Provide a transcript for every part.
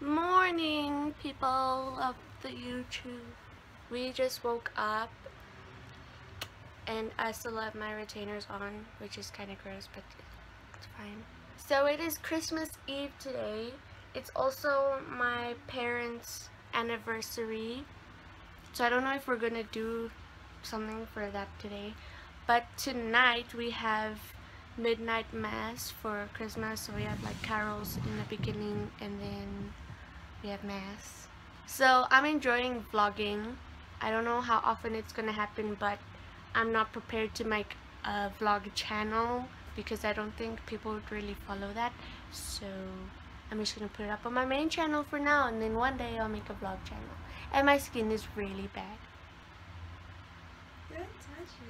Morning, people of the YouTube. We just woke up and I still have my retainers on, which is kind of gross, but it's fine. So it is Christmas Eve today. It's also my parents' anniversary. So I don't know if we're gonna do something for that today. But tonight we have midnight mass for Christmas. So we have like carols in the beginning and then we have mass. So I'm enjoying vlogging. I don't know how often it's gonna happen but I'm not prepared to make a vlog channel because I don't think people would really follow that. So I'm just gonna put it up on my main channel for now and then one day I'll make a vlog channel. And my skin is really bad.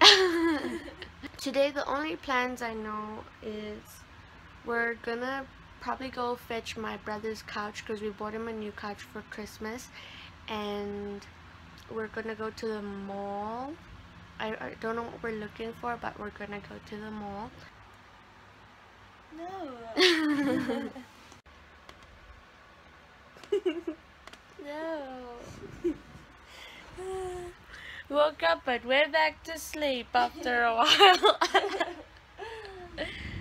Today the only plans I know is we're gonna probably go fetch my brother's couch because we bought him a new couch for Christmas. And we're gonna go to the mall. I, I don't know what we're looking for but we're gonna go to the mall. No. no. Woke up but went back to sleep after a while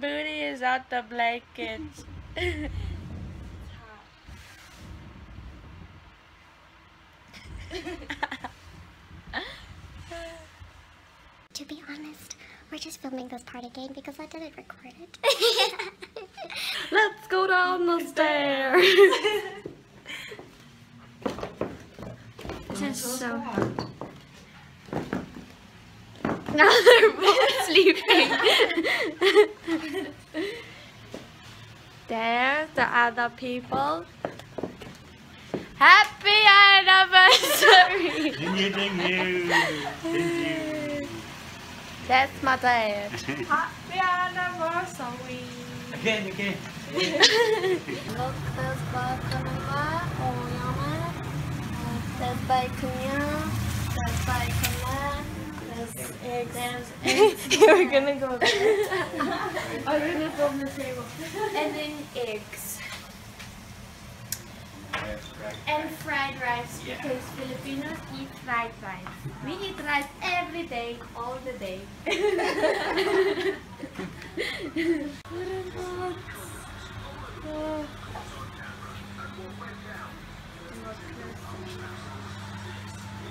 booty is out the blankets. To be honest, we're just filming this part again because I didn't record it. Let's go down the stairs. this is so hot. Now they're both sleeping. There's the other people. Happy anniversary! Thank you, thank you. Thank you. That's my dad. Happy anniversary. Again, again. Look, there's bakonnya. Oh, yummy. There's baconnya. There's baconnya. There's eggs. There's eggs. We're gonna go there. I'm gonna film the table. and then eggs. And fried rice because Filipinos eat fried rice. We eat rice every day, all the day.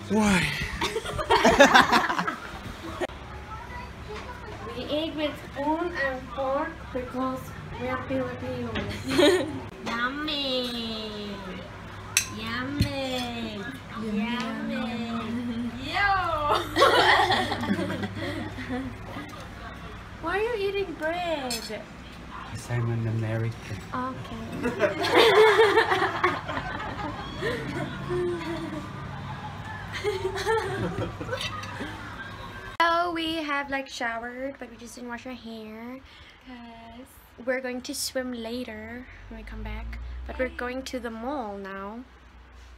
Why? We eat with spoon and fork because we are Filipinos. Yummy! Yummy! Yummy! Yo! Why are you eating bread? Because I'm an American. Okay. we have like showered, but we just didn't wash our hair. Yes. We're going to swim later when we come back, but we're going to the mall now.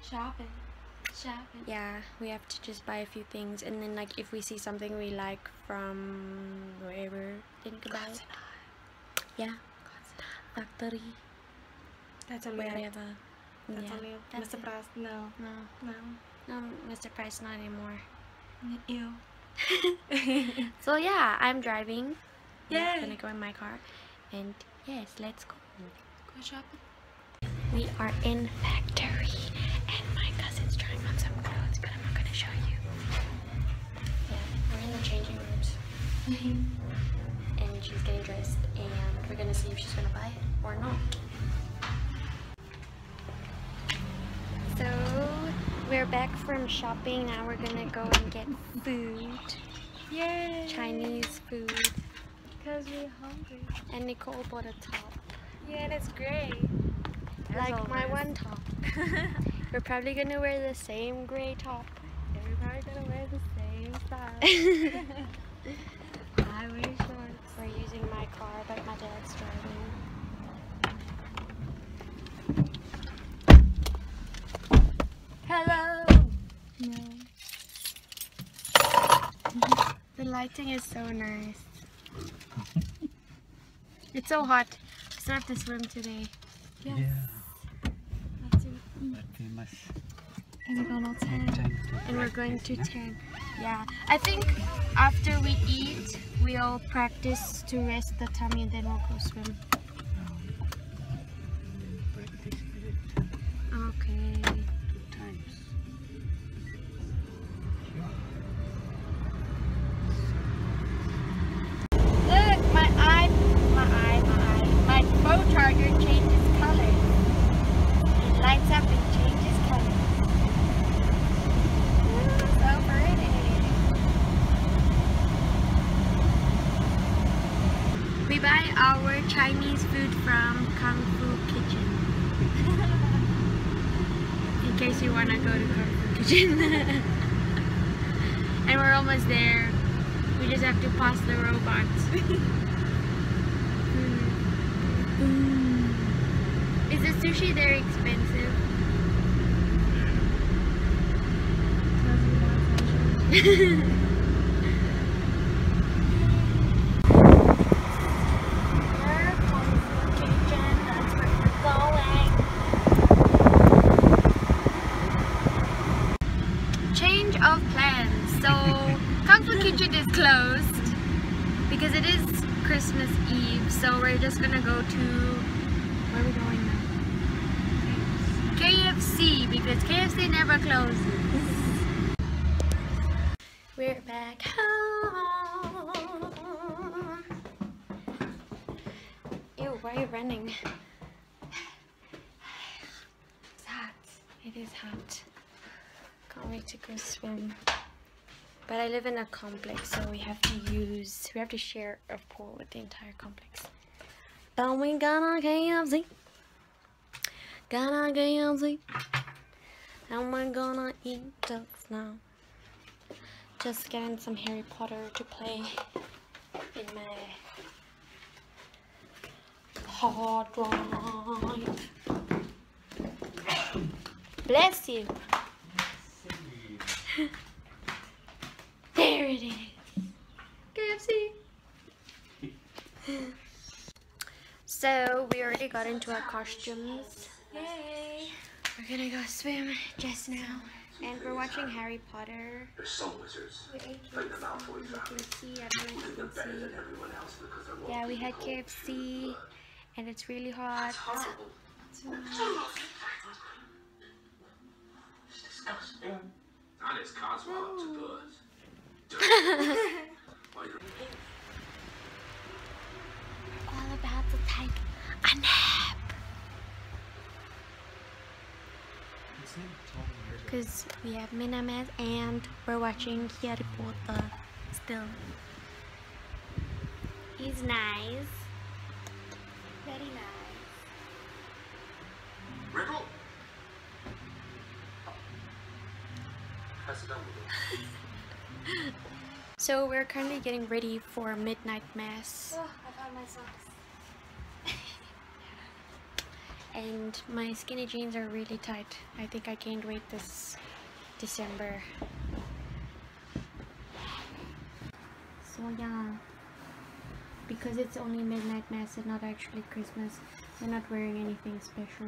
Shopping. Shopping. Yeah, we have to just buy a few things, and then like if we see something we like from wherever, think about it. Yeah. Factorie. That's a Wherever. lit. That's yeah. a lit. that's Mr. Price, no. No, No. no, Mr. Price, not anymore. Ew. So yeah, I'm driving. Yeah. I'm gonna go in my car, and yes, let's go. Go shopping. We are in Factorie, and my cousin's trying on some clothes, but I'm not gonna show you. Yeah, we're in the changing rooms, mm-hmm. and she's getting dressed, and we're gonna see if she's gonna buy it or not. So we're back from shopping. Now we're gonna go and get food, Yay. Chinese food, Because we're hungry. and Nicole bought a top, Yeah, that's great. like my one top. We're probably gonna wear the same gray top. Everybody gonna wear the same style. I wear shorts. We're using my car, but my dad's driving. hello. No. the lighting is so nice. it's so hot. I still have to swim today. Yes. Yeah. Mm. And we're going to tan. And we're going to tan. Yeah. I think after we eat, we'll practice to rest the tummy and then we'll go swim. In case go to Kitchen. and we're almost there. We just have to pass the robots. Mm. Is the sushi there expensive? because KFC never closes. We're back home. Ew, why are you running? It's hot. It is hot. Can't wait to go swim. But I live in a complex, so we have to use, we have to share a pool with the entire complex. But we gonna KFC. Gonna KFC. And we're gonna eat ducks now. Just getting some Harry Potter to play in my hard drive. Bless you. There it is. KFC. so we already got into our costumes. Yay! We're gonna go swim just now. And we're watching Harry Potter. There's some wizards. We ate Fight them out for you, KFC. You can see, I don't know if you They're can better see. than everyone else because they're Yeah, we had. KFC and it's really hot. It's horrible. It's disgusting. And it's Cosmo to Buzz. Why you're- all about to take a nap. Because we have Minamas and we're watching Harry Potter still. He's nice. Very nice. Riddle? Pass it down a little. So we're currently getting ready for midnight mass. Oh, I found my socks. And my skinny jeans are really tight. I think I gained weight this December. So yeah, because it's only midnight mass and not actually Christmas, we're not wearing anything special.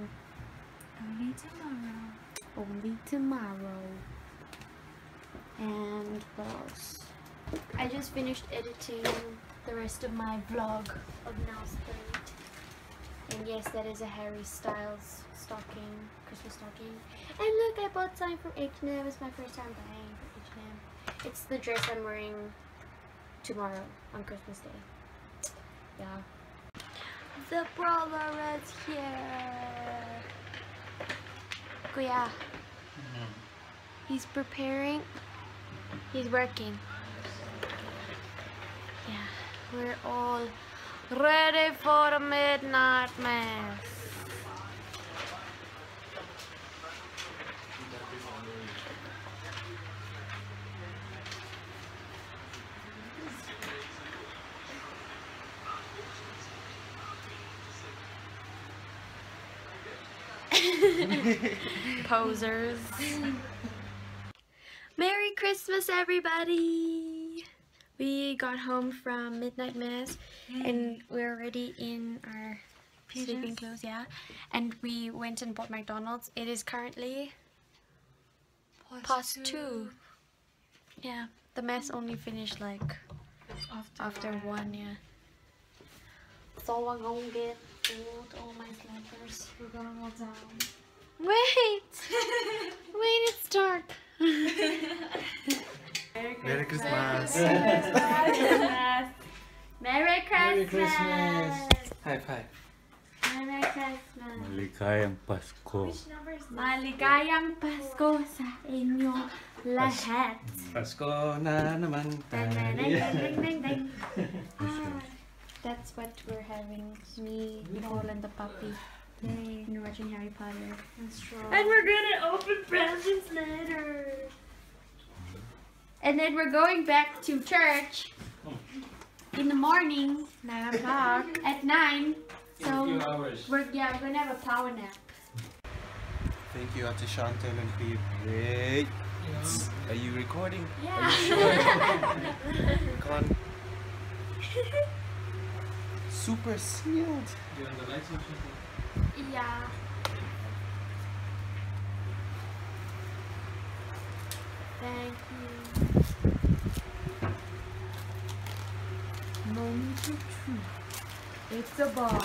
Only tomorrow. Only tomorrow. And what else? I just finished editing the rest of my vlog of Now. And yes, that is a Harry Styles stocking, Christmas stocking. And look, I bought something from H&M. It's my first time buying from H&M. It's the dress I'm wearing tomorrow on Christmas Day. Yeah. The brother is here. Kuya. Mm-hmm. He's preparing. He's working. Yeah, we're all ready for the midnight mass. Posers. Merry Christmas, everybody! We got home from midnight mass and mm. we're already in our sleeping clothes, yeah. And we went and bought McDonald's. It is currently past two. Yeah, the mess only finished like After, after one, yeah. So I'm gonna get all, all oh my slippers. we're gonna go down. Wait! Wait, it's dark. Merry Christmas. Merry Christmas! Merry Christmas. High five. Merry Christmas! Maligayang Pasko. Maligayang Pasko sa inyo lahat. Pasko na naman Ding, ding, tayo. ding, ding, ding. Ah, That's what we're having. Me, Nicole, and the puppy. And we're watching Harry Potter. That's true. And we're gonna open presents later. And then we're going back to church in the morning, nine o'clock at nine. So hours. we're yeah we're gonna have a power nap. Thank you, Ate Chantel and Pete. Wait. Are you recording? Yeah. Con. Super sealed. yeah. Thank you. Moment. It's a bomb.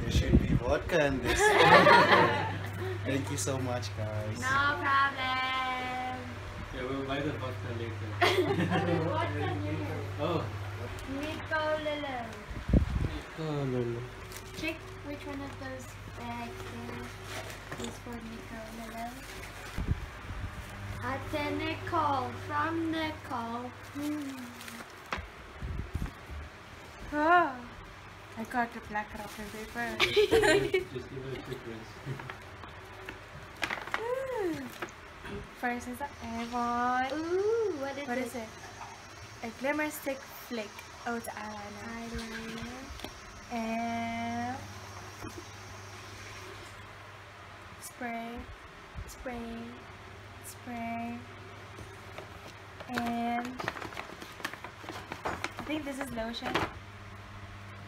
There should be vodka in this. Thank you so much, guys. No problem. Yeah, we'll buy the vodka later. what can? Oh. Nico Lilo. Oh, Check which one of those bags is, is for Nico Lilo. Ate Nicole from Nicole. Hmm. Oh, I got the black wrapping paper. Just give it a quick rinse. First is the Avon. Ooh, what is What it? is it? A glimmer stick flick. Oh, it's eyeliner. Eyeliner. And spray, spray, spray, and I think this is lotion.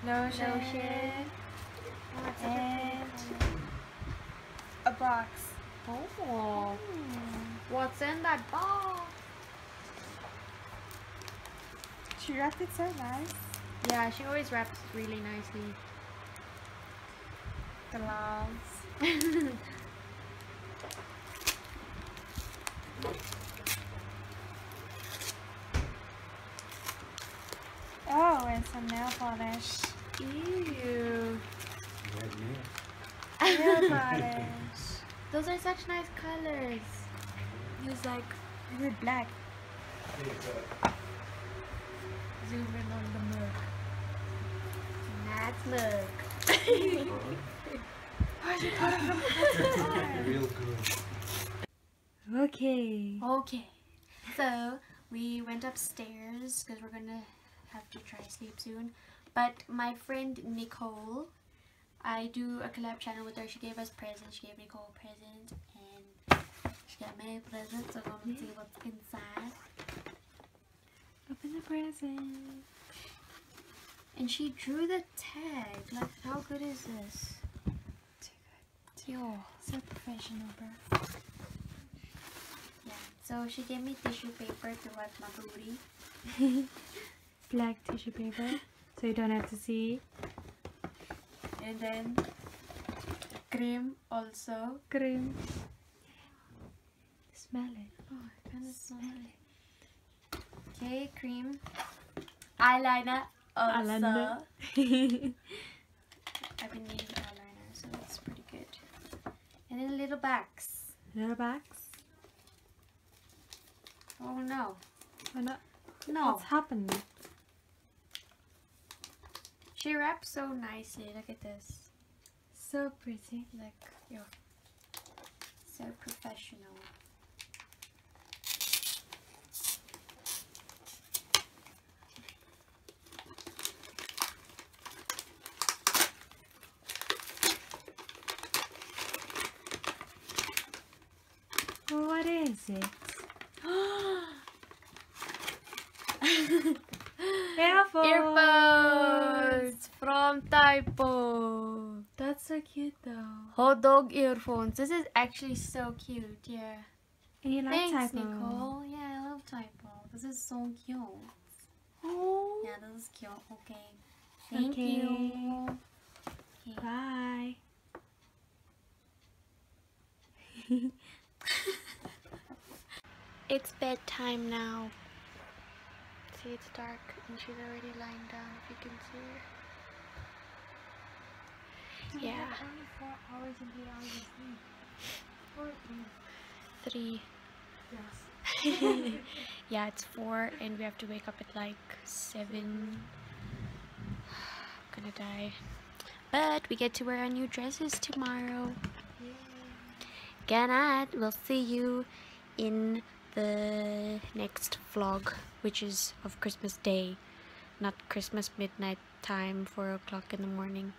Lotion. Lotion. Oh, and a box. Oh. What's in that box? She wrapped it so nice. Yeah, she always wraps really nicely. Gloves. Oh, and some nail polish. Ew. Nail polish. Those are such nice colors. Use like with black. Zoom in on the mug. That's mug. Real good. Okay. Okay. So we went upstairs because we're gonna have to try sleep soon. But my friend Nicole, I do a collab channel with her. She gave us presents. She gave Nicole a present and she got me a present. So I'm gonna see what's inside. Open the present. And she drew the tag. Like, how good is this? Too good. Yo, so professional, bro. Yeah. So she gave me tissue paper to wipe my booty. Black tissue paper, so you don't have to see. And then cream also. Cream. Smell it. Oh, I kind of smell it. Okay, cream. Eyeliner also. Eyeliner. I've been needing eyeliner, so that's pretty good. And then little bags. Little bags. Oh no. Why not? No. What's happened? She wraps so nicely. Look at this. So pretty. Look. Yo. so professional. What is it? Earphones! Typo. That's so cute though. Hot dog earphones. This is actually so cute. Yeah. And you like Thanks, typo? Nicole. Yeah, I love typo. This is so cute. Oh. Yeah, this is cute. Okay. Thank Okay. you. Bye. It's bedtime now. See, it's dark and she's already lying down if you can see her. Yeah. Only four hours and eight hours of sleep. Four, Three. yes. yeah, it's four and we have to wake up at like seven. gonna die. But we get to wear our new dresses tomorrow. Good night. We'll see you in the next vlog, which is of Christmas Day, not Christmas midnight time, 4 o'clock in the morning.